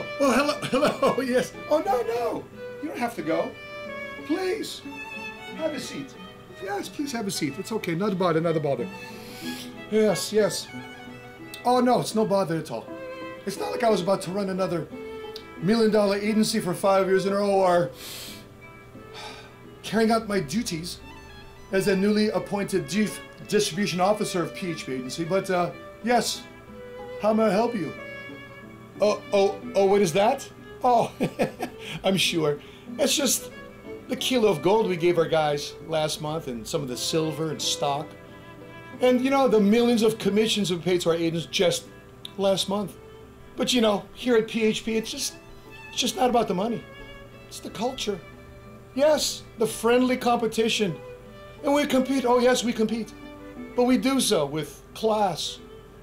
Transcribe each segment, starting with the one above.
Oh, oh, hello, hello, yes. Oh, no, no. You don't have to go. Please, have a seat. Yes, please have a seat. It's okay. Not a bother, not a bother. Yes, yes. Oh, no, it's no bother at all. It's not like I was about to run another million dollar agency for five years in a row or carrying out my duties as a newly appointed chief distribution officer of PHP agency. But, uh, yes, how may I help you? Oh, oh, oh, what is that? Oh, I'm sure. It's just the kilo of gold we gave our guys last month and some of the silver and stock. And, you know, the millions of commissions we paid to our agents just last month. But, you know, here at PHP, it's just, it's just not about the money. It's the culture. Yes, the friendly competition. And we compete. Oh, yes, we compete. But we do so with class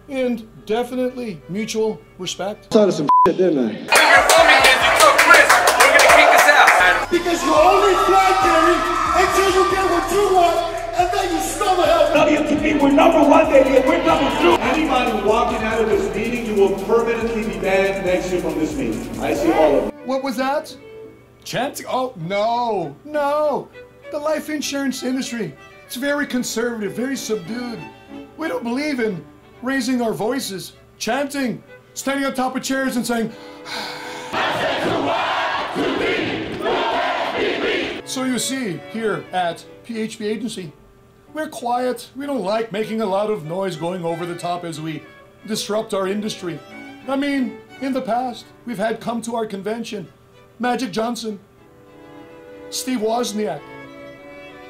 and definitely mutual respect. Started some shit, didn't I? Your phone again, you took Chris. We're gonna kick this out. Because you only fly, Gary, until you get what you want, and then you smell the hell. WTP, we're number one, baby, and we're number two. Anybody walking out of this meeting, you will permanently be banned next year from this meeting. I see all of you. What was that? Chanting? Oh, no, no. The life insurance industry, it's very conservative, very subdued. We don't believe in raising our voices, chanting, standing on top of chairs and saying, So you see, here at PHP Agency, we're quiet. We don't like making a lot of noise going over the top as we disrupt our industry. I mean, in the past, we've had come to our convention Magic Johnson, Steve Wozniak,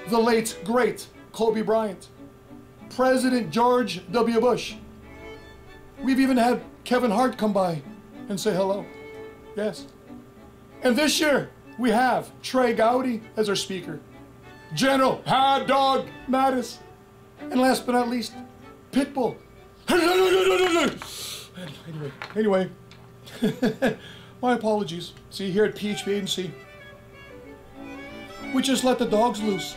the late, great Kobe Bryant, President George W. Bush. We've even had Kevin Hart come by and say hello. Yes. And this year, we have Trey Gowdy as our speaker, General Hard Dog Mattis, and last but not least, Pitbull. Anyway, anyway, my apologies. See, here at PHP Agency, we just let the dogs loose.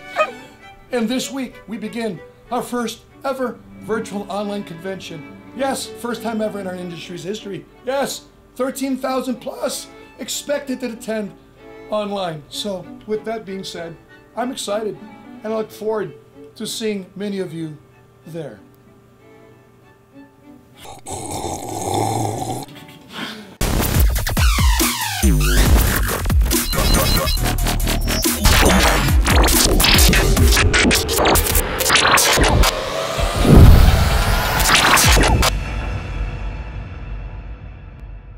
And this week, we begin our first ever virtual online convention. Yes, first time ever in our industry's history. Yes, 13,000 plus expected to attend online. So, with that being said, I'm excited and I look forward to seeing many of you there.